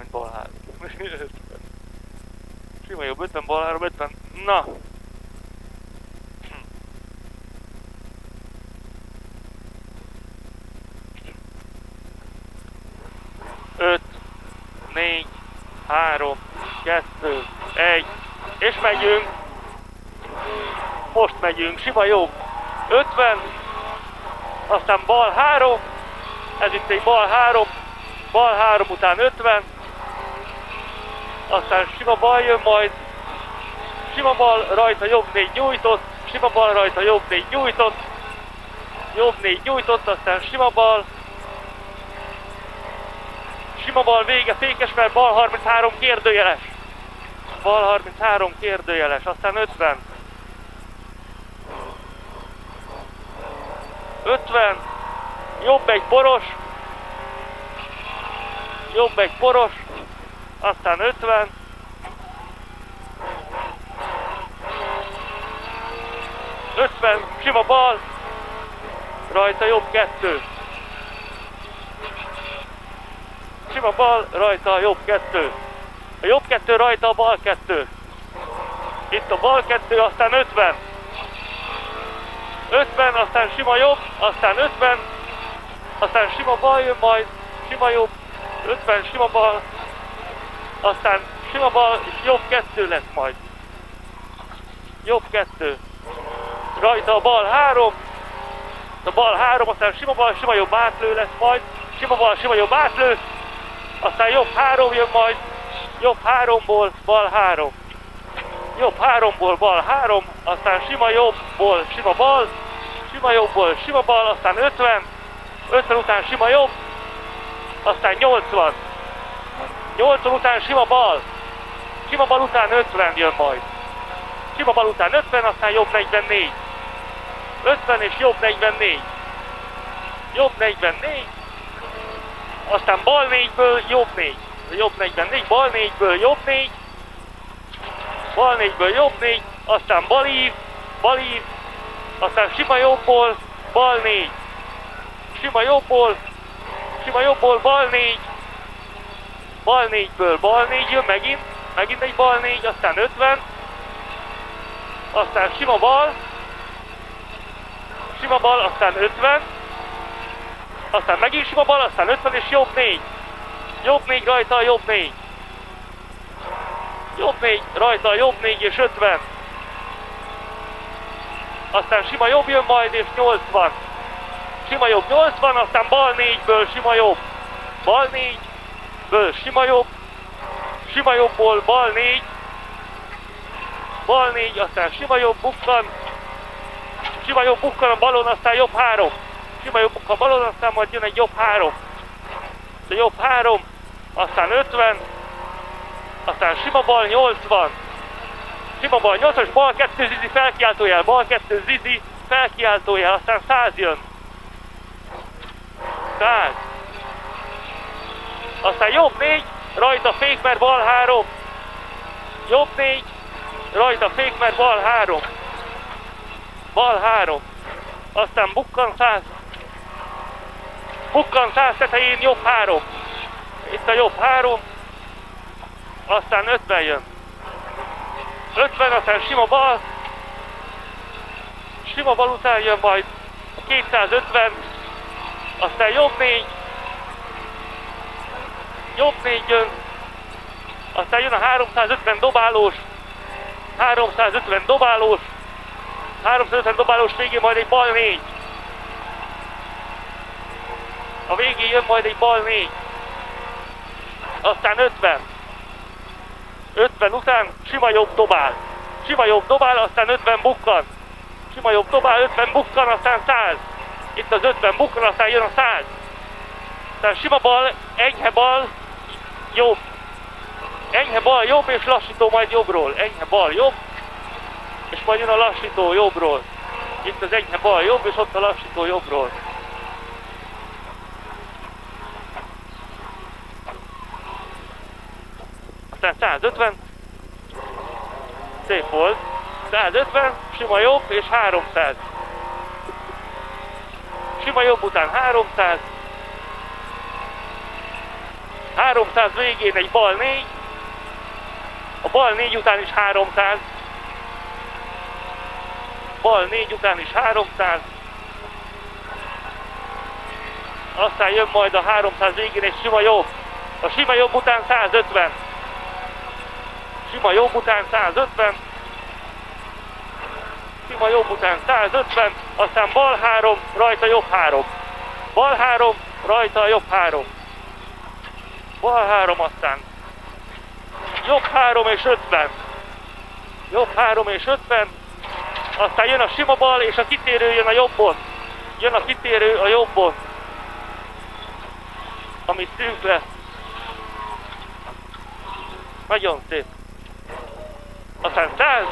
Mármint bal 3. Sima jobb 50, bal 3, 50. Na! Öt, négy, három, kettő, egy, és megyünk. Most megyünk, sima jobb. 50, aztán bal 3, ez itt egy bal 3, bal 3 után 50, aztán sima bal jön majd, sima bal rajta jobb 4 nyújtott, sima bal rajta jobb 4 nyújtott, jobb 4 nyújtott, aztán sima bal, sima bal vége fékes, mert bal 33 kérdőjeles. Bal 33 kérdőjeles, aztán 50. 50, jobb egy poros, jobb egy poros, aztán 50, Ötven, sima bal, rajta jobb kettő. Sima bal, rajta jobb kettő. A jobb kettő rajta a bal kettő. Itt a bal kettő, aztán 50. 50, aztán sima jobb, aztán 50, aztán sima bal jön majd, sima jobb, 50, sima bal, aztán és jobb kettő lesz majd. Jobb kettő. Rajta a bal három, a bal három, aztán sima bal, sima jobb átlő lesz majd, sima bal, sima jobb átlő, aztán jobb három jön majd, jobb háromból, bal három. Jobb háromból, bal három, aztán sima jobbból, sima bal, sima jobbból, sima bal, aztán 50, 50 után sima jobb, aztán 80. 80 után sima bal, sima bal után 50 jön majd. Sima bal után 50, aztán jobb 44. 50 és jobb 44. Jobb 44, aztán bal 4-ből jobb 4. Jobb 44, bal 4-ből jobb 4, bal 4-ből jobb 4, aztán balív, balív, aztán sima jobbból, bal 4. Sima jobbból, sima jobbból, bal 4. Bal 4-ből bal 4 jön megint, megint egy bal 4, aztán 50. Aztán sima bal, sima bal, aztán 50. Aztán megint sima bal, aztán 50 és jobb 4. Jobb 4 rajta, jobb 4. Jobb 4 rajta, jobb 4 és 50. Aztán sima jobb jön majd és 80. Sima jobb 80, aztán bal 4-ből sima jobb. Bal 4-ből sima jobb. Sima jobbból bal 4. Bal 4, aztán sima jobb bukkan. Sima jobb bukkan a balon, aztán jobb 3. Sima jobb bukkan a balon, aztán majd jön egy jobb 3. De jobb 3, aztán 50, aztán sima bal 80, sima bal 80, és bal 2 zizi felkiáltójel, bal 2 zizi felkiáltójel, aztán 100 jön. 100. Aztán jobb 4, rajta fék, mert bal 3. Jobb 4, rajta fék, mert bal 3. Bal 3. Aztán bukkan 100. Bukkan 100 tetején jobb 3. Itt a jobb 3. Aztán 50 jön. 50, aztán sima bal. Sima bal után jön majd 250. Aztán jobb 4. Jobb 4 jön. Aztán jön a 350 dobálós. 350 dobálós. 350 dobálós végén majd egy bal 4. A végén jön majd egy bal 4. Aztán 50. 50 után sima jobb dobál. Sima jobb dobál, aztán 50 bukkan. Sima jobb dobál, 50 bukkan, aztán 100. Itt az 50 bukkan, aztán jön a 100. Aztán sima bal, enyhe bal, jobb. Enyhe bal jobb, és lassító majd jobbról. Enyhe bal jobb, és majd jön a lassító jobbról. Itt az enyhe bal jobb, és ott a lassító jobbról. Aztán 150. Szép volt. 150, sima jobb, és 300. Sima jobb után 300. 300 végén egy bal 4, a bal 4 után is 300, bal 4 után is 300, aztán jön majd a 300 végén egy sima jobb, a sima jobb után 150, sima jobb után 150, sima jobb után 150, aztán bal 3, rajta jobb 3. Bal 3, rajta jobb 3. Bal 3 aztán. Jobb 3 és 50. Jobb 3 és 50. Aztán jön a sima bal és a kitérő jön a jobbon. Jön a kitérő a jobbon. Ami szűk lesz. Nagyon szép. Aztán 100.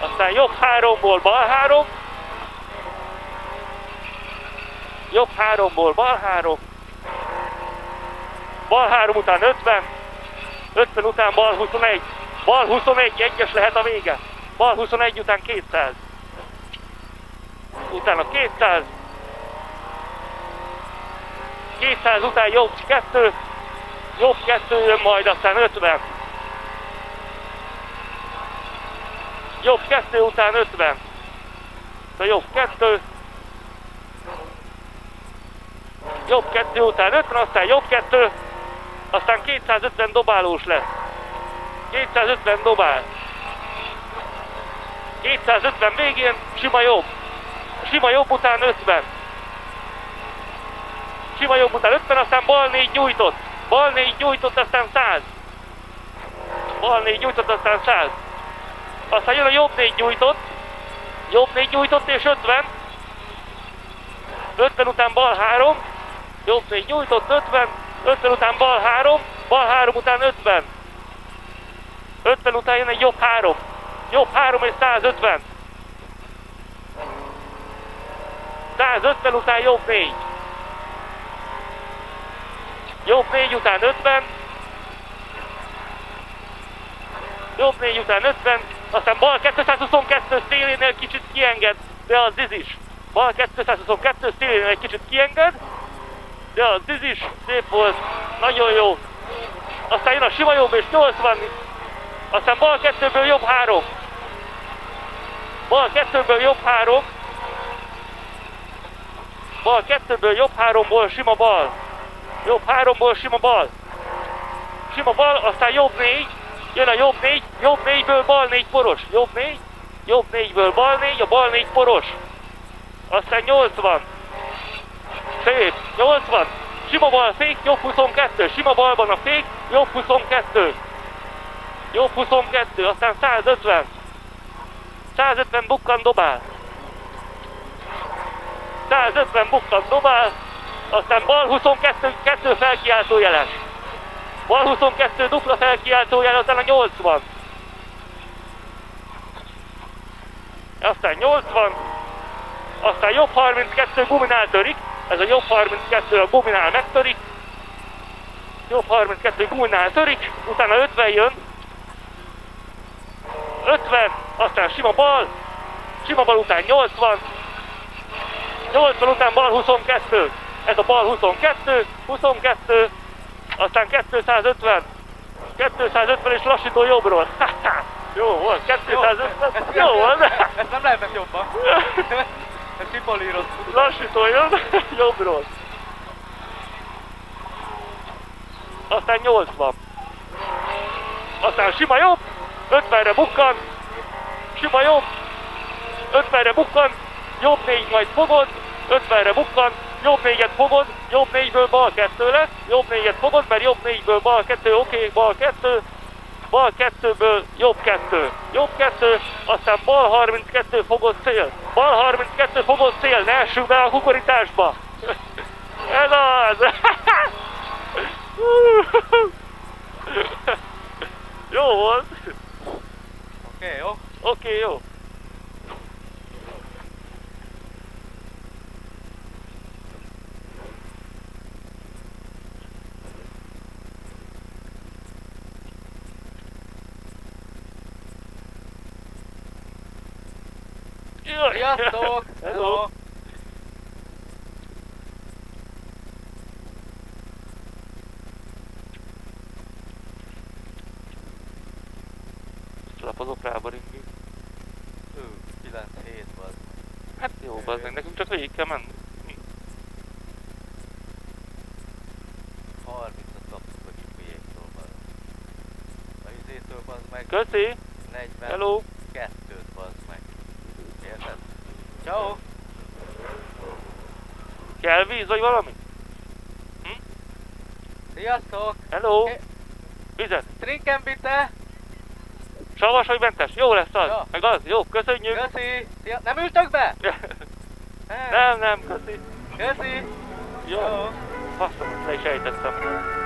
Aztán jobb háromból bal három. Jobb háromból bal három. Bal három után 50. 50 után bal 21. Bal 21, egyes lehet a vége. Bal 21 után 200. Utána 200. 200 után jobb 2. Jobb 2 jön majd, aztán 50. Jobb 2 után 50. A jobb 2. Jobb 2 után 50, aztán jobb 2. Aztán 250 dobálós lesz. 250 dobál. 250 végén sima jobb. Sima jobb után 50. Sima jobb után 50, aztán bal 4 nyújtott. Bal 4 nyújtott, aztán 100. Bal 4 nyújtott, aztán 100. Aztán jön a jobb négy nyújtott. Jobb négy nyújtott és 50. 50 után bal 3. Jobb négy nyújtott 50. 50 után bal 3. Bal 3 után 50. 50 után jön egy jobb 3. Jobb 3 és 150. 150 után jobb 4. Jobb 4 után 50. Jobb 4 után 50. Aztán bal 222 szélénél kicsit kienged, de az is. Bal 222 szélénél egy kicsit kienged, de az is szép volt, nagyon jó. Aztán jön a sima jobb és 80, aztán bal 2-ből jobb 3. Bal 2-ből jobb 3. Bal 2-ből jobb 3-ból sima bal. Jobb 3-ból sima bal. Sima bal, aztán jobb 4. Jön a jobb négy, jobb négyből bal négy poros. Jobb négy, jobb négyből bal négy, a bal négy poros. Aztán 80. Szép, 80. Sima bal fék, jobb 22. Sima balban a fék, jobb 22. Jobb 22, aztán 150. 150 bukkan dobál. 150 bukkan dobál, aztán bal 22, 2 felkiáltó jeles. Bal 22 dupla felkiáltójel, aztán a 80. Aztán 80. Aztán jobb 32 guminál törik. Ez a jobb 32 a guminál megtörik. Jobb 32 guminál törik. Utána 50 jön. 50. Aztán sima bal. Sima bal után 80. 80 után bal 22. Ez a bal 22. 22 aztán 250, 250 és lassító jobbról. Jó volt, 250, jó, jó volt. Ezt nem lehetett jobban. Tripoli Lassító jobb, jobbról. Aztán 80. Aztán sima jobb, 50-re bukkan, sima jobb, 50-re bukkan, jobb négy majd fogod, 50-re bukkan, jobb négyet fogod, jobb négyből bal kettő lesz, jobb négyet fogod, mert jobb négyből bal kettő, oké, okay, bal kettő, bal kettőből jobb kettő, jobb kettő, aztán bal 32 fogod szél, bal 32 fogod szél, ne essünk be a kukorításba. Ez az! jó volt. Oké, okay, jó. Oké, okay, jó. Sziasztok! Hello! Lapozok rába ringi. 9 7 bazd. Hát jó, bazd meg, nekünk csak végig kell menni. 30 a kaptuk, hogy így végig. A izétől bazd meg... Köszi! 40. Hello! Érted? Ciao. Kell víz vagy valami? Sziasztok! Hello! Ke- Vizet! Trinken bitte! Savas vagy mentes? Jó lesz az! Ja. Meg az? Jó, köszönjük! Köszi! Szia. Nem ültök be? nem, nem, köszi! Köszi! Jó, faszom, le is ejtettem.